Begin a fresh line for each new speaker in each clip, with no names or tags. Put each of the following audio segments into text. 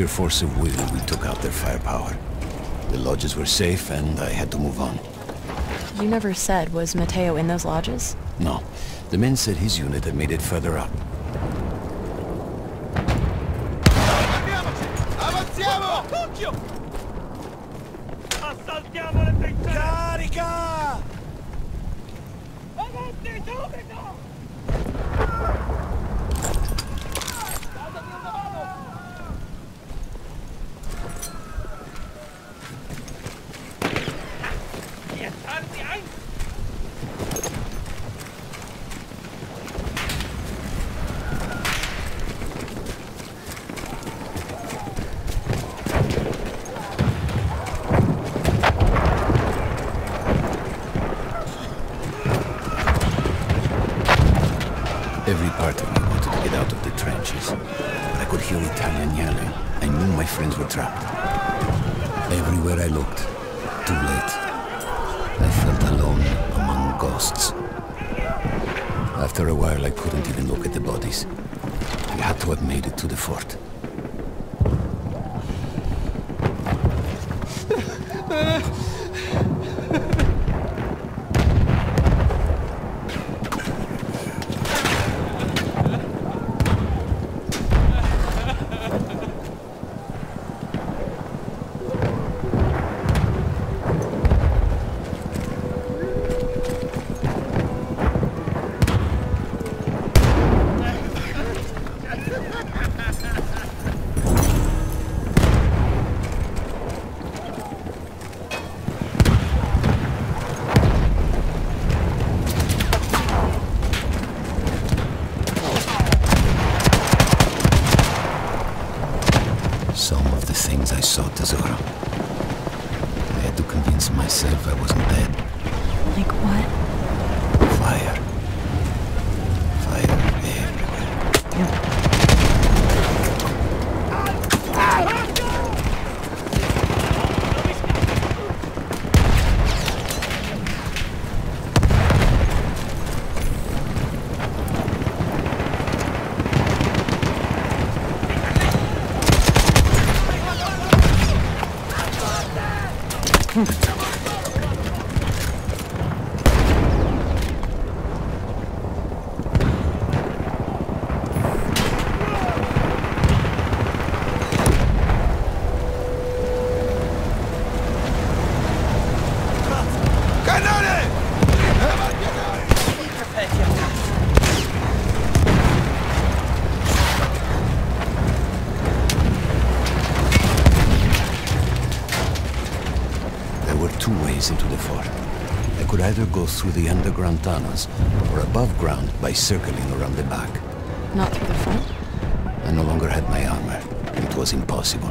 Through sheer force of will, we took out their firepower. The lodges were safe, and I had to move on.
You never said, was Matteo in those lodges?
No. The men said his unit had made it further up.
Avanziamo! Occhio! Assaltiamo! Carica!
Every part of me wanted to get out of the trenches. But I could hear Italian yelling. I knew my friends were trapped. Everywhere I looked, too late. I felt alone among ghosts. After a while, I couldn't even look at the bodies. We had to have made it to the fort. myself I wasn't dead.
Like what?
Fire. Fire everywhere.
Cannone!
There were two ways into the fort. I could either go through the underground tunnels or above ground by circling around the back.
Not through the front?
I no longer had my armor. It was impossible.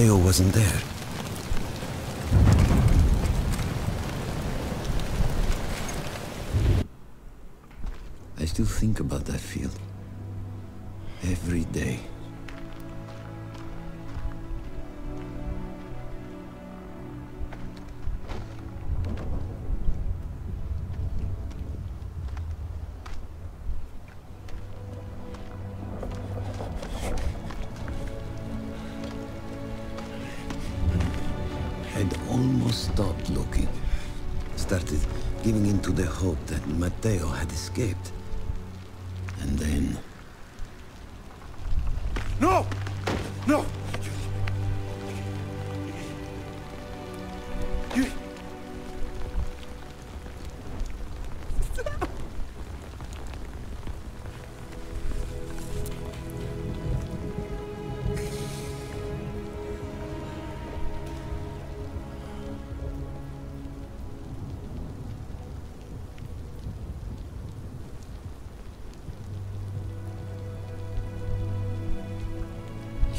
Matteo wasn't there. I still think about that field. Every day. I'd almost stopped looking. Started giving in to the hope that Matteo had escaped. And then...
No! No!